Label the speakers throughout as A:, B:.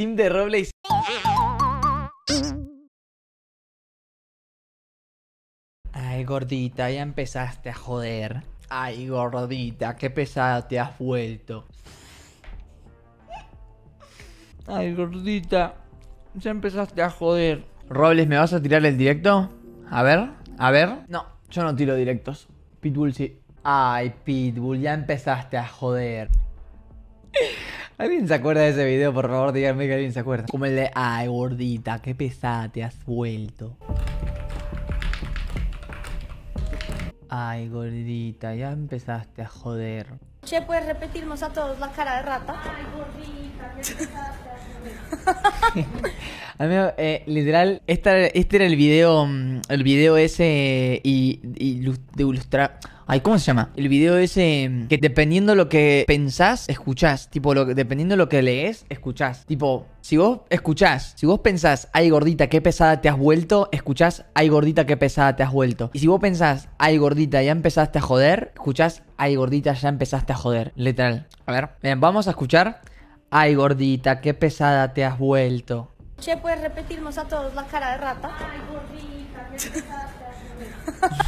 A: sim de Robles. Ay, gordita, ya empezaste a joder. Ay, gordita, qué pesada te has vuelto. Ay, gordita, ya empezaste a joder. Robles, ¿me vas a tirar el directo? A ver, a ver. No, yo no tiro directos. Pitbull sí. Ay, Pitbull, ya empezaste a joder. ¿Alguien se acuerda de ese video? Por favor, díganme que alguien se acuerda. Como el de, ay, gordita, qué pesada te has vuelto. Ay, gordita, ya empezaste a joder.
B: Che, ¿puedes repetirnos a todos la cara de rata?
A: Amigo, eh, literal, esta- este era el video, mm, el video ese y, y de ilustrar. Ay, ¿cómo se llama? El video ese mm, que dependiendo lo que pensás, escuchás. Tipo, lo dependiendo lo que lees, escuchás. Tipo, si vos escuchás, si vos pensás, ay gordita, qué pesada te has vuelto, escuchás, ay gordita, qué pesada te has vuelto. Y si vos pensás, ay gordita, ya empezaste a joder, escuchás, ay gordita, ya empezaste a joder. Literal. A ver, bien, vamos a escuchar. Ay gordita, qué pesada te has vuelto.
B: Che, ¿puedes repetirnos a todos la cara de rata?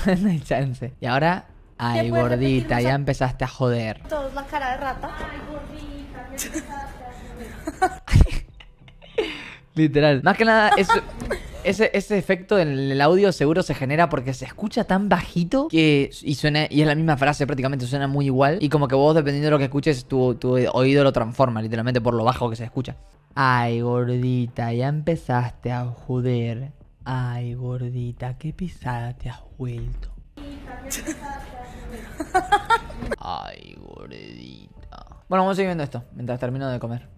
A: no hay chance. Y ahora, ay gordita, ya empezaste a joder.
B: Todos la cara de rata.
A: Literal. Más que nada, eso- ese, ese efecto en el audio seguro se genera porque se escucha tan bajito que. Y suena. Y es la misma frase prácticamente, suena muy igual. Y como que vos, dependiendo de lo que escuches, tu, tu oído lo transforma, literalmente por lo bajo que se escucha. Ay, gordita, ya empezaste a joder. Ay, gordita, qué pisada te has vuelto. Ay, gordita. Bueno, vamos a seguir viendo esto mientras termino de comer.